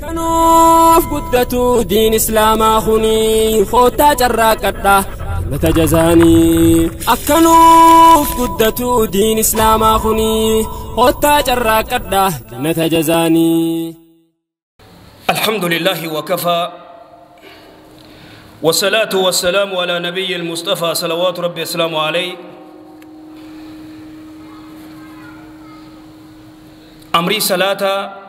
كنوف قدتو دين إسلام آخوني خوتا جرا قدا متجزاني أكنوف قدتو دين إسلام آخوني خوتا جرا قدا متجزاني الحمد لله وكفى والصلاة والسلام على نبي المصطفى صلوات ربي السلام عليه. أمري صلاته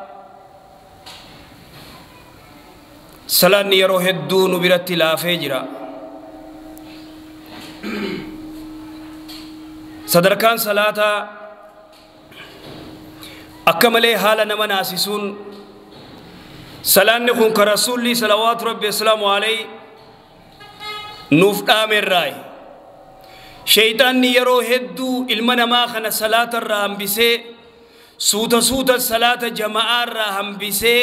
صلاة يرو هدو نبرت لا فجرا صدركان صلاة أكمل حال نما ناسسون salaanni kun ka rasuulli salawaatu rabbi asalaamu alayhi nuuf dhaamerraay sheeyxaanni yeroo hedduu ilma namaa kana salaata irraa hambisee suuta suuta salaata jama'aa irraa hambisee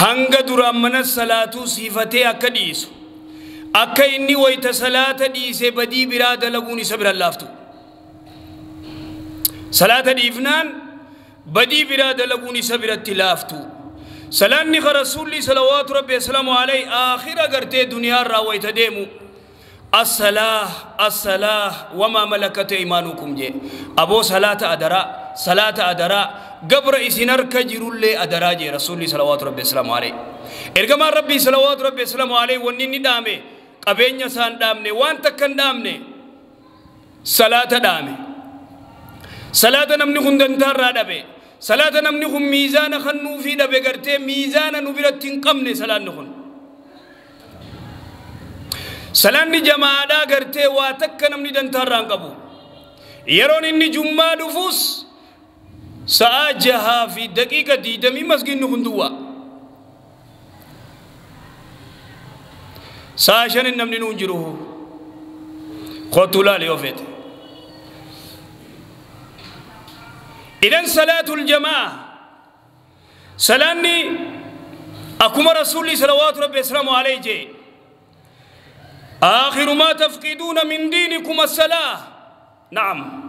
hanga duraan mana salaatuu siifatee akka dhiisu akka inni wayta salaata dhiisee badii biraa dalaguun isa bira laaftu salaata dhiifnaan بدي برا دلقوني سبرت لافتو سلاني رسولي صلوات ربي السلام عليه آخر قرتي دنيا راوي تديمو الصلاة الصلاة وما ملكت إيمانكم جي أبو صلاة أدرا صلاة أدرا قبر إسنر كجرول أدرا جي رسولي صلوات ربي السلام عليه. إرقما ربي صلوات ربي السلام عليه ونيني دامي قبين سان دامني وان تكن دامني. صلاة دامي. صلاة نمني خندن تارا دبي. صلاة نمني خن ميزان خنو في دبي قرتي ميزان نبرت تنقمني صلاة نخن. صلاة جماعة قرتي واتك نمني دن تارا قبو يرون إني جمعة دفوس سآجها في دقيقة دي دمي مسجد نخن دوا ساشن نمني ننجره خطولا ليوفيته إذن صلاة الجماعة. سلاني أكما رسولي صلوات ربي السلام عليه جي آخر ما تفقدون من دينكم الصلاة. نعم.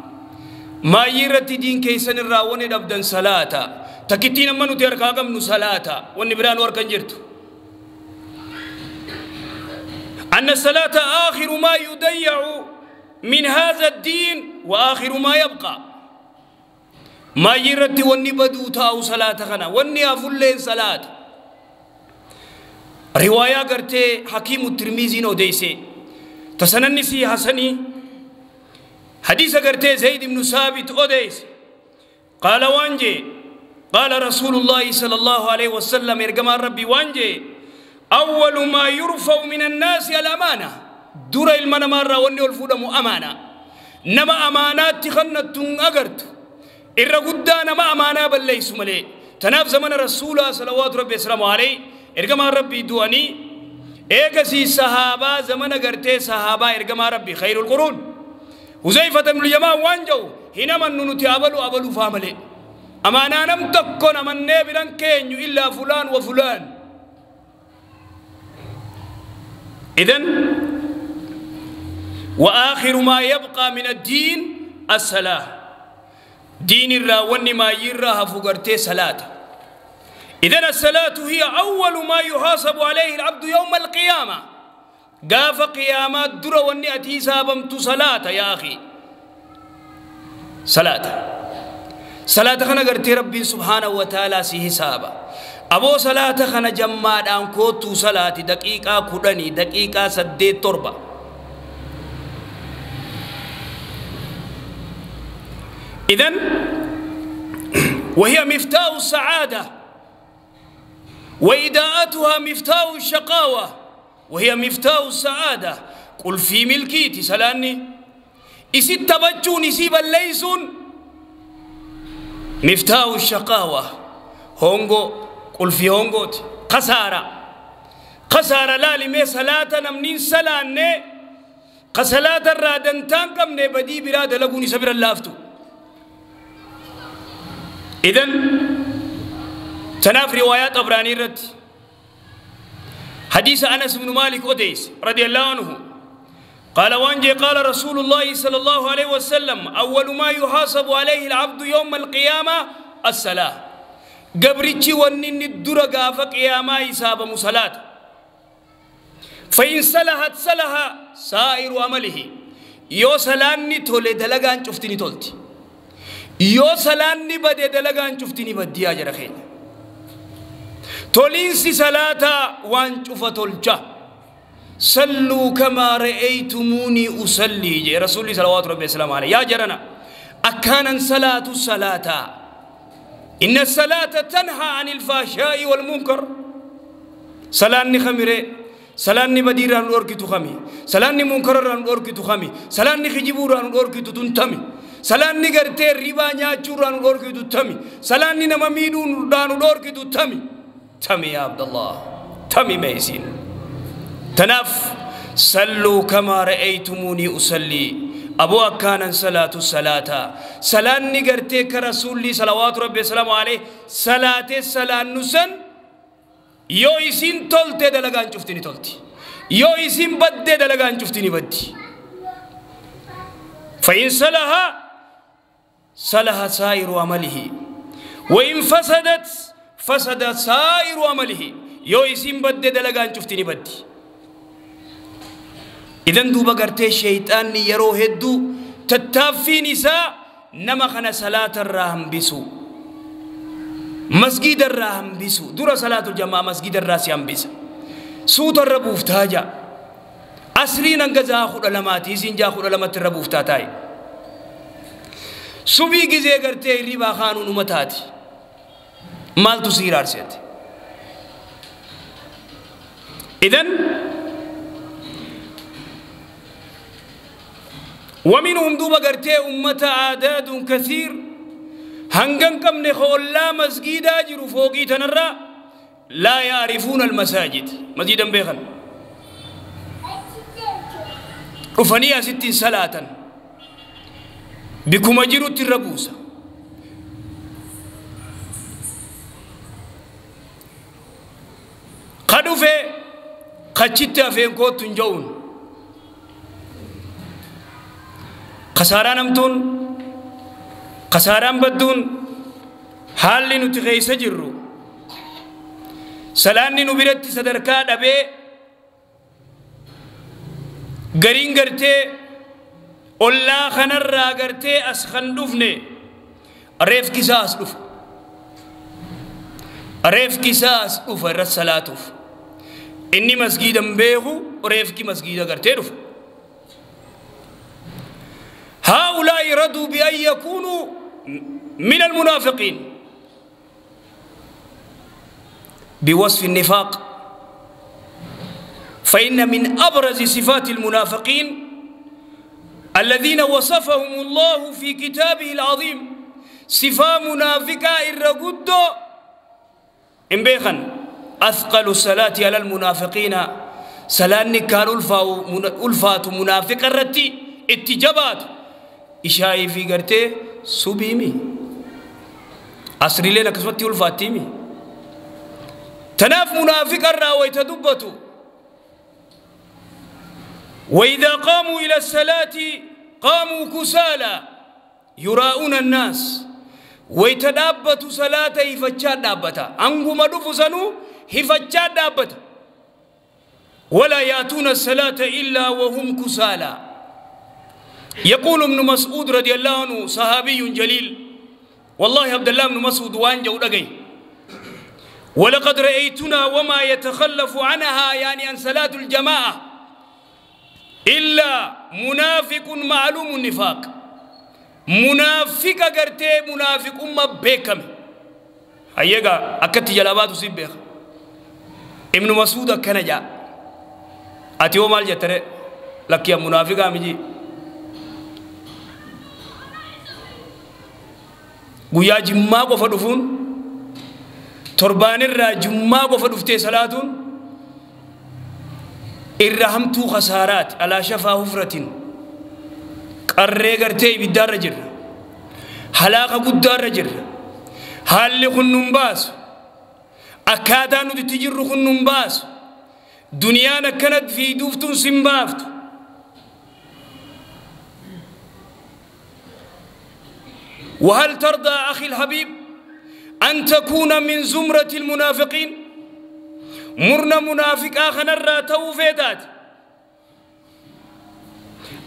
ما يرت دين كيسن الراون أبدا صلاة تكتين من تركاكم من صلاة والنبران وركن جرت أن الصلاة آخر ما يضيع من هذا الدين وآخر ما يبقى ما يرتي وني بدو تاو صلاة خنا أفلين صلاة رواية قرتي حكيم الترمذي نو ديسي تسنن في حسني حديث قرتي زيد بن ثابت أوديس قال وانجي قال رسول الله صلى الله عليه وسلم يرجم ربي وانجي أول ما يرفع من الناس الأمانة دور المنمار وني الفودم أمانة نما أمانات تخنت أغرتو irra guddaa nama amaanaa balleessu malee tanaaf zamana rasuulaa salawaatu rabbi islaamu alay ergamaa rabbii du'anii eegasii sahaabaa zamana gartee sahaabaa ergamaa rabbii khayrul quruun huzayfata ibnu حذيفة بن اليمان وانجو حينما ننتي أبلو أبلو فاملي أما أنا تَكُونَ تكن من نبلا كيني إلا فلان وفلان إذن وآخر ما يبقى من الدين الصلاة دين الرا ون ما يراها فقرتي صلاة إذن الصلاة هي أول ما يحاسب عليه العبد يوم القيامة قاف قيامات درا واني أتي سابمت صلاة يا أخي. صلاة. صلاة خنا قرتي ربي سبحانه وتعالى سي حسابا. أبو صلاة خنا جماد أن كوتو صلاة دقيقة كدني دقيقة سديت تربة. إذن وهي مفتاح السعادة. وإداءتها مفتاح الشقاوة. وهي مفتاح السعادة. قل في ملكي تسلاني. إسي تبجون إسيبا ليسون مفتاح الشقاوة. هونغو قل في هونغو. خسارة خسارة لا لمي صلاة نمنين سلاني. قسلاة الرادن تانكم نبدي براد لقوني سبر اللافتو إذن تناف روايات أبراني رد حديث أنس بن مالك أديس رضي الله عنه. قال وانجي قال رسول الله صلى الله عليه وسلم أول ما يحاسب عليه العبد يوم القيامة الصلاة. inni dura gaafa qiyaamaa hisaabamu salaata فإن صلحت صلح سائر عمله. يو سلاني تولي دلغان شفتني تولتي. يو سلاني بدي دلغان شفتني بدي أجر خير. تولينسي صلاة وان شفت تولجا صلوا كما رأيتموني أصلي جي رسولي صلوات ربي السلام عليه يا جرنا أكانا صلاة صلاة إن الصلاة تنهى عن الفحشاء والمنكر صلاة خميره salaanni badiirraan dhorkitu kami salaanni munkararraan dhorkitu kami salaanni kijibuurraan dhorkitu tun tami salaanni gartee ribaa nyaachuurraan dhorkitu tami salaanni nama miidhuudhaan dhorkitu tami تمي يا عبد الله. تمي ميزين. تنف سلوا كما رأيتموني أسلي. أبو أكان صلاة صلاة صلاة نغرتك رسول لي صلوات ربي سلام عليه. صلاة صلاة نسن. يويسين تلتي دلغان شفتني تلتي يويسين بدي دلغان شفتني بدي. فإن صلاها صلاها سائر عمله. وإن فسدت فسد سائر عمله. يو اسم بد دلغان شفتني بدي. إذن دوبا قرتي شيطان يرو هدو. تتافي نساء نما خنا صلاة الراهم بسو. مسجد الراهم بسو. دور صلاة الجماعة مسجد الراس بس سوت الربوف تاجا. أسرين أنجزا خد لماتي سنجا خد لمات الربوف تاتاي. subii gizee gartee hirribaa kaanuun umataati maaltu si iraarseeti idan ومنهم دوبا قرتي أمة عادات كثير. هنغن كم نخولا مسجد أجر فوقي تنرى لا يعرفون المساجد. مسجدا بيخن. رفنيا ست صلاةً bikuma jirutti irra dhufe kachitti hafeen koottu hin ja'uun kasaaraan hamtuun kasaaraan badduun haalli nuti keeysa jirru salaanni nu biratti sadarkaa dhabee gariin gartee ollaa kanarraa gartee as kan dhufne reefkisaa as dhufa reefkisaa as dhufa irra salaatuuf inni masgiidan beeku reefki masgiida هؤلاء رضوا بأن يكونوا من المنافقين بوصف النفاق فإن من أبرز صفات المنافقين الذين وصفهم الله في كتابه العظيم صفا منافقا الرقود إن بيخن أثقل الصلاة على المنافقين. سلاني كان ألفات منافق الرتي. اتجابات إشائي في قرتي سبيمي. أسري لنا كسوتي ألفاتيمي تناف منافق الراوي تدبتو وإذا قاموا إلى الصلاة قاموا كسالى يراؤون الناس. ويتدابت صلاة هفتشات دابتا. أنهم دفسنوا هفتشات دابتا ولا يأتون الصلاة إلا وهم كسالى يقول ابن مسعود رضي الله عنه صحابي جليل والله عبد الله بن مسعود وان جودغي ولقد رأيتنا وما يتخلف عنها يعني عن صلاة الجماعة. إلا منافق معلوم النفاق. منافق قرتي منافق أمة بيكم. هيجا أكت جلابات سيبه ابن مسعود كان جاء أتيو مال جتره لك يا منافق أمجي guyyaa jimmaa qofa dhufuun torbaanirraa jimmaa qofa dhuftee salaatuun irra hamtuu khasaaraati alaa shafaa hufratin qarree gartee ibiddaarra jirra halaaqa guddaarra jirra haalli kun nun baasu akkaataa nuti itti jirru kun nun baasu duniyaan akkanat fiiduuftuun sin baaftu وهل ترضى أخي الحبيب أن تكون من زمرة المنافقين؟ مرنا منافق آخر توفيتات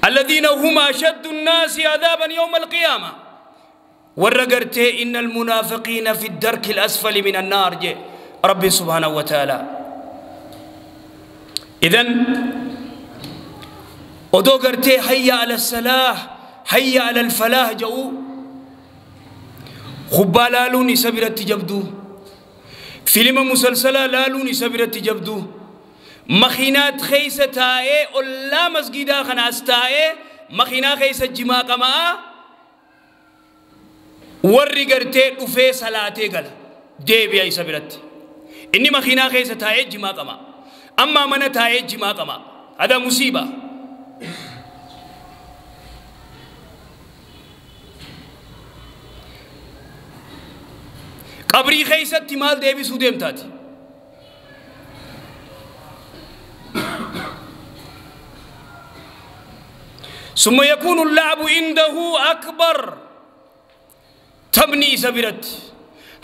الذين هم أشد الناس عذابا يوم القيامة. ورقرت إن المنافقين في الدرك الأسفل من النار جي. رب سبحانه وتعالى. إذن ودوغرتي هيا على السلاح هيا على الفلاح جو. خبا لالوني سبرتي جبدو. فيلم مسلسل لالوني سبرتي جبدو. مخينات خيسة تاي ولا مسجدا خناس تاي مخينا خيسة جماعة ما ورغرتي وفي صلاتي قال. دي بي أي سبرتي isa biratti inni makiinaa keeysa taa'ee jimaa qamaa ammaa mana taa'ee jimaa qamaa hada musiibaa qabrii keeysatti maal deebisuu deemtaati ثم يكون اللعب عنده أكبر تبني سبرت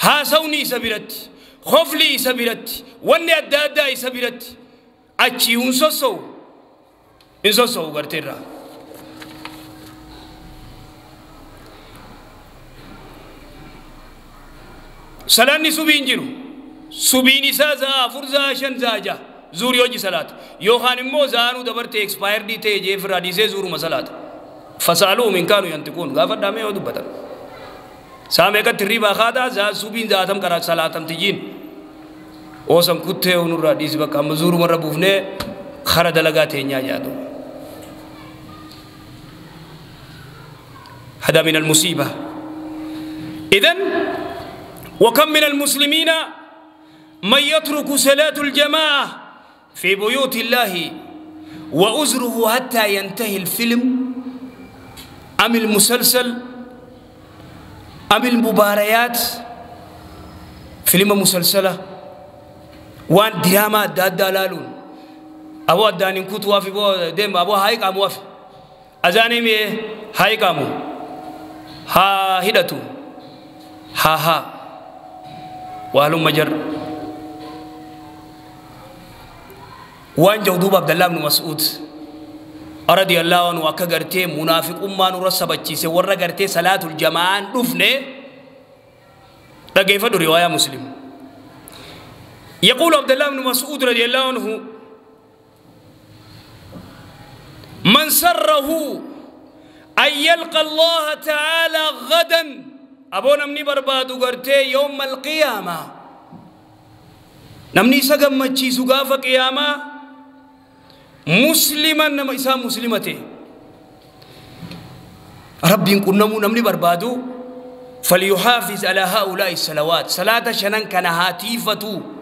هاسوني سبرت خفلي سبرت وني أدادا سبرت أتشي انسوسو انسوسو غرتيرا salaanni subiin jiru subiin isaa za'a afur za'a shan za'a ja'a zuuri hojii salaata yookaan immoo za'anuu dabarte ekspaayirdii ta'e jeefirraa dhiisee zuuruma salaata fasaaluu min kaanu yantiquun gaafa dhaamee yoo dubbatan saa meeqatti hirribaa kaataa za'a subiin za'atam karaa salaatamtiyyiin oosan kuttee onurraa dhiisi bakka amma zuurumarra buufnee kara dalagaa teenyaa jaadu هذا من المصيبة إذن وكم من المسلمين من يترك صلاة الجماعة في بيوت الله وأزره حتى ينتهي الفيلم أم المسلسل أم المباريات فيلم وان دراما داد دلالون أبو أداني كنت وافي بو ديم أبو هاي كامو وافي أزاني مي هاي كامو ها هدتو ها ها وهلم جر وان جودوب عبد الله بن مسعود رضي الله عنه وكغرتي منافق ما نور سبچي سي ور غرتي صلاه الجماعه دفنه دغيف روايه مسلم يقول عبد الله بن مسعود رضي الله عنه من سره أن يلقى الله تعالى غدا أبو نمني بربادو غرتي يوم القيامة. نمني سقم مچي سقاف قيامة. مسلما نما إسا مسلمته ربي نمو نمني بربادو. فليحافظ على هؤلاء الصلوات. صلاة شنن كان هاتيفة.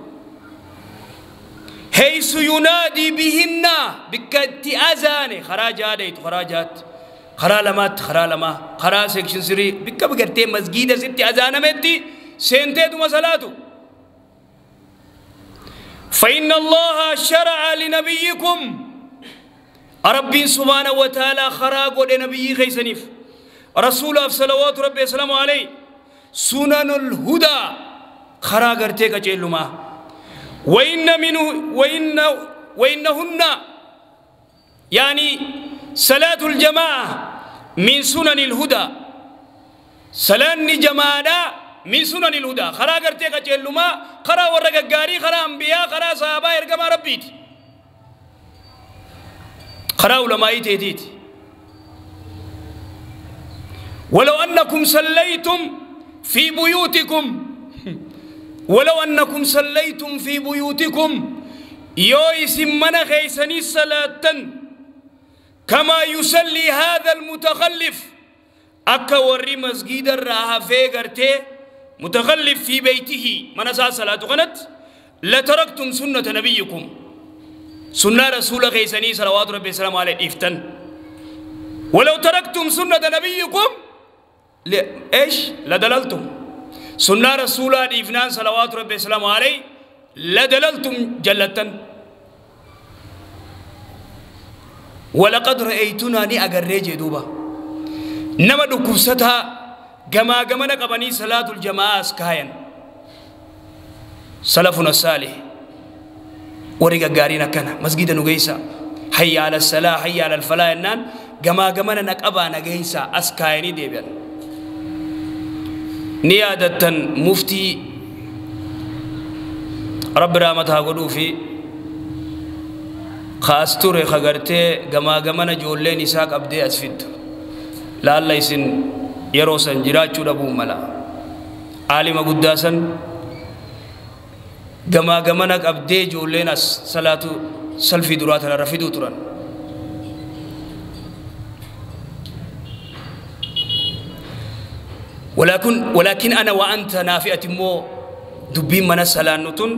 حيث ينادي بهن بكت أذان خراجات خراجات خرا لمات خرا سيكشن سري بك بغرتي مسجد ستي أذان متي. سنتي دو مسلاتو فإن الله شرع لنبيكم. رب سبحانه وتعالى خرا قد نبي خيسنيف. رسول الله صلوات ربي السلام عليه. سنن الهدى. خرا غرتي كجلما وإن منه وإن وإنهن يعني صلاة الجماعة من سنن الهدى. صلاة جماعة من سنن الهدى. خرا قرتي كجلما خرا ورق غاري خرا أنبياء خرا صحابة إرقما ربيت. خرا علماء تهديد ولو أنكم صليتم في بيوتكم ولو أنكم صليتم في بيوتكم يويس من خيسني صلاةً. كما يصلي هذا المتخلف. أكا وري مسجد الراها فيغرتي متخلف في بيته. من أساس صلاة غنت؟ لتركتم سنة نبيكم. سنة رسول غيساني صلوات ربي السلام عليه إفتن. ولو تركتم سنة نبيكم ل... إيش؟ لدللتم. سنة رسول الله إفنان صلوات ربي السلام عليه لدللتم جلتا ولقد رأيتنا ني أغر ريجي دوبا. نما دكوستها جما جما نقبني صلاة الجماعة سكاين. سلفنا الصالح. ورقا جارينا كان. مسجد نغيسا حي على السلاح حي على الفلاح جما جما نقبا نغيسا أسكايني ديبيا geeysa as kaayanii deebi'an ni yaadattan muftii rabbi raamataa godhuu fi kaas ture kagartee gamaa gamana ijoolleen isaa qabdee as fiddu laalla isin yeroo san jiraachuu dhabuu mala aalima guddaa san gamaa ولكن ولكن أنا وأنت نافئة مو دبين من السلام نتون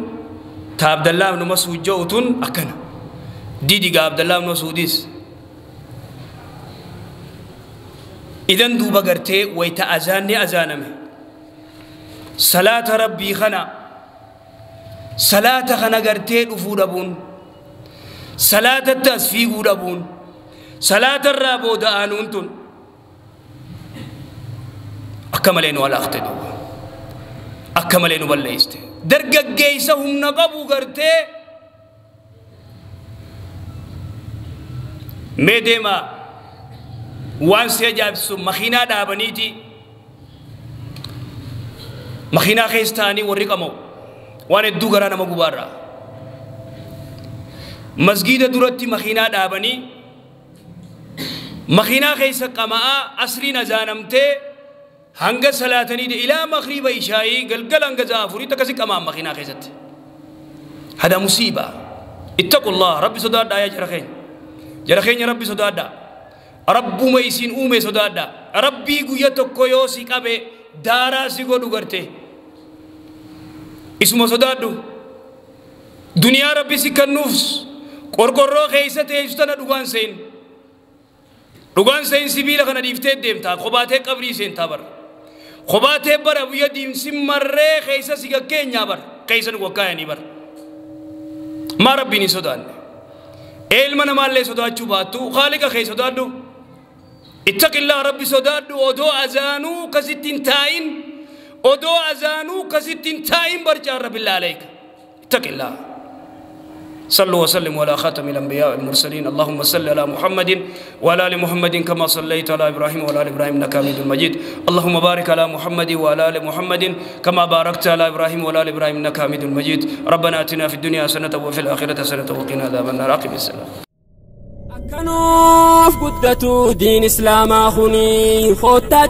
تا عبد الله بن مسعود جوتون أكنا. ديدي عبد الله بن مسعوديس اذا دوبا غرتي ويتا اذاني اذانمه صلاه ربي خنا. صلاه خنا غرتي دفو دبون. صلاه التسفيق دبون. صلاه الرابو دانونتون akka malee nu alaaqte duuba akka malee nu balleeyste dargaggeeysa humna qabu gartee mee deema waan si ajaa'ibsu makiinaa dhaabaniiti makiinaa keessa ta'anii warri qamaw waan hedduu garaa nama gubaarraa masgiida duratti makiinaa dhaabanii makiinaa keessa qama'aa asriin azaanamtee salaatanii ilaa makriba ishaayii galgala hanga zaafuritti akkasi qamaan makiinaa keessatti hada musiibaa ittaqullah rabbi sodaadhaa yaa jara keenya jara keenya rabbi sodaadhaa rabbuma isin uume sodaadhaa rabbii guyya tokko yoo si qabe daaraa si godhu garte isuma sodaadhu duniyaa rabbi si kennuuf qorqorroo keessa teessu tana dhugaan seen seen sibiila kana dhiiftee deemtaa kophaatee qabrii seentaa bara خوبات بر ابو يديم سم مره خيسا سيگا كينيا بر خيسا نگو كايني بر ما رب بني سودان علم نمال لے سودان چوبا تو خالقا خيسا دان دو اتق الله رب سودان دو ادو ازانو قزتين تائن ادو ازانو قزتين تائن بر جار رب الله عليك اتق الله صلوا وسلموا على خاتم الأنبياء والمرسلين. اللهم صل على محمد وعلى آل محمد كما صليت على إبراهيم وعلى آل إبراهيم إنك حميد مجيد. اللهم بارك على محمد وعلى آل محمد كما باركت على إبراهيم وعلى آل إبراهيم إنك حميد مجيد. ربنا آتنا في الدنيا حسنة وفي الآخرة حسنة وقنا عذاب النار. اقم السلام. akkanuuf guddatu diin islaamaa kuni foottaa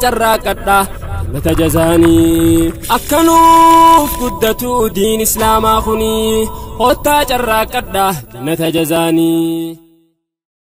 bataja isaanii akka nuuf guddatu diin islaamaa kuni hottaa carraaqqadha jannata jazaanii